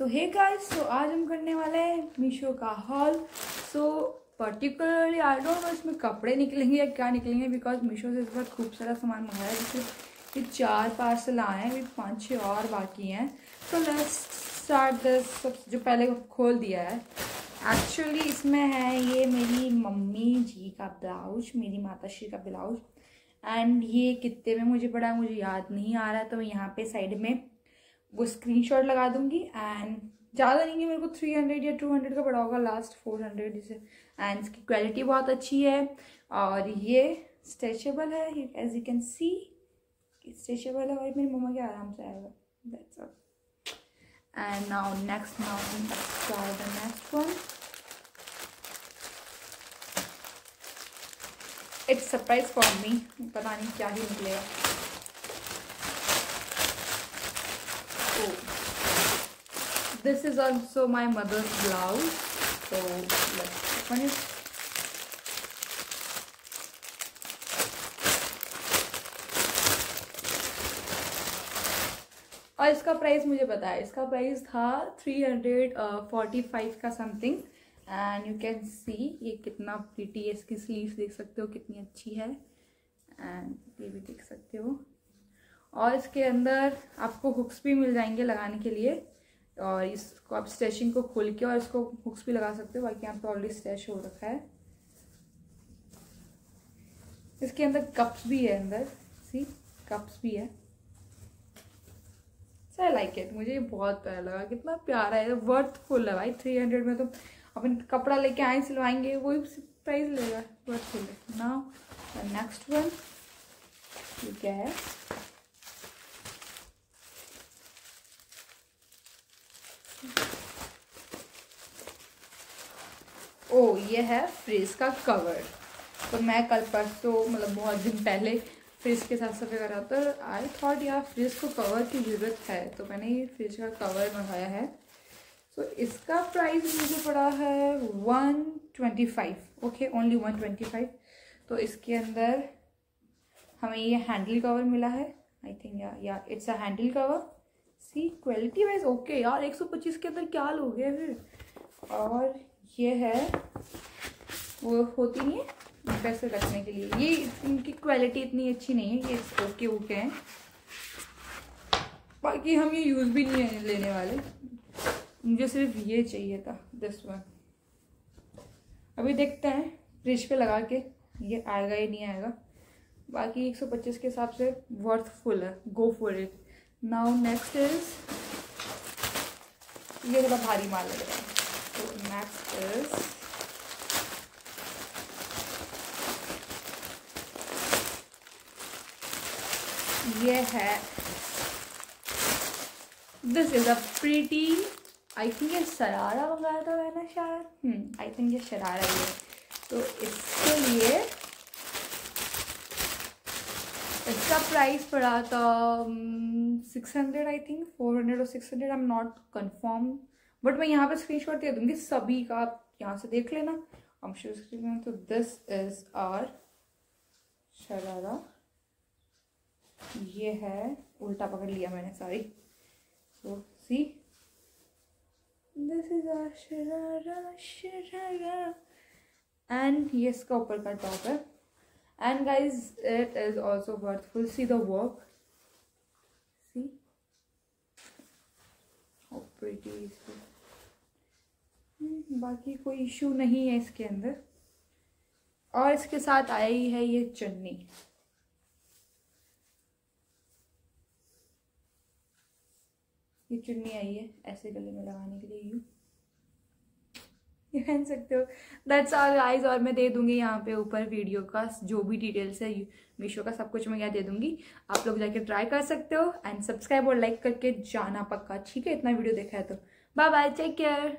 सो hey guys so आज हम करने वाले हैं मीशो का haul so particularly I don't know इसमें कपड़े निकलेंगे या क्या निकलेंगे बिकॉज़ मीशो से इस बार खूब सारा सामान मंगाया जैसे ये चार पार्सल आए हैं, अभी पाँच छः और बाकी हैं. सो लेट्स स्टार्ट दिस जो पहले खोल दिया है. एक्चुअली इसमें है ये मेरी मम्मी जी का ब्लाउज, मेरी माता श्री का ब्लाउज. एंड ये कितने में मुझे पड़ा मुझे याद नहीं आ रहा तो यहाँ पे साइड में वो स्क्रीनशॉट लगा दूँगी एंड ज़्यादा नहीं है मेरे को थ्री हंड्रेड या टू हंड्रेड का पड़ा होगा लास्ट फोर हंड्रेड जिसे एंड इसकी क्वालिटी बहुत अच्छी है और ये स्ट्रेचेबल है। As you can see stretchable है और मेरी मम्मा के आराम से आएगा। That's all and now next now the next one it's surprise for me पता नहीं क्या ही निकलेगा। This is also my mother's blouse. So, let's open it. और इसका प्राइस मुझे पता है। इसका प्राइस था थ्री हंड्रेड फोर्टी फाइव का something and you can see ये कितना प्रीटी है। इसकी स्लीव्स देख सकते हो, कितनी अच्छी है। एंड ये भी देख सकते हो। और इसके अंदर आपको हुक्स भी मिल जाएँगे लगाने के लिए। और इसको आप स्ट्रेचिंग को खोल के और इसको हुक्स भी लगा सकते हो, बाकी यहाँ पे ऑलरेडी स्ट्रेच हो रखा है। इसके अंदर कप्स भी है अंदर सी कप्स भी है। आई लाइक इट मुझे ये बहुत प्यारा लगा। कितना प्यारा है। वर्थफुल है भाई। थ्री हंड्रेड में तो अपन कपड़ा लेके आए, सिलवाएँगे वही प्राइस लेगा। वर्थफुल है। नाउ नेक्स्ट वन ये क्या है? ओ, ये है फ्रिज का कवर तो मैं कल परसों मतलब बहुत दिन पहले फ्रिज के साथ सफ़े करा तो आई थॉट यार फ्रिज को कवर की ज़रूरत है तो मैंने ये फ्रिज का कवर मंगाया है. तो इसका प्राइस मुझे पड़ा है one twenty five okay only one twenty five तो इसके अंदर हमें ये हैंडल कवर मिला है. आई थिंक या it's a handle cover see quality wise okay यार 125 के अंदर क्या लोगे फिर? और ये है, वो होती नहीं है पैसे रखने के लिए। ये इनकी क्वालिटी इतनी अच्छी नहीं है, ये ओके ओके हैं। बाकी हम ये यूज़ भी नहीं लेने वाले। मुझे सिर्फ़ ये चाहिए था दस वन अभी देखते हैं फ्रिज पे लगा के ये आएगा या नहीं आएगा। बाकी 125 के हिसाब से वर्थफुल है go for it now next is ये थोड़ा भारी माल लग रहा है। तो नेक्स्ट इज़ ये है this is a pretty I think ये शरारा मंगाया था मैंने शायद? आई थिंक ये शरारा ही है। तो इसके लिए इसका प्राइस पड़ा था six hundred I think four hundred और six hundred I am not confirm but मैं यहाँ पे स्क्रीनशॉट दे दूँगी सभी का आप यहाँ से देख लेना। हम शुरू स्क्रीन तो दिस इज़ आर शरारा। ये है, उल्टा पकड़ लिया मैंने sorry so see this is our sharara sharara. And ये इसका ऊपर का टॉप है। And guys it is also worthful see the work see how pretty is it बाकी कोई इशू नहीं है इसके अंदर और इसके साथ आई है ये चन्नी ये चुन्नी आई है ऐसे गले में लगाने के लिए यू पहन सकते हो। दैट्स ऑल गाइस और मैं दे दूँगी यहाँ पे ऊपर वीडियो का, जो भी डिटेल्स है मीशो का, सब कुछ मैं यहाँ दे दूँगी। आप लोग जाके ट्राई कर सकते हो एंड सब्सक्राइब और लाइक करके जाना पक्का, ठीक है? इतना वीडियो देखा है तो। Bye bye take care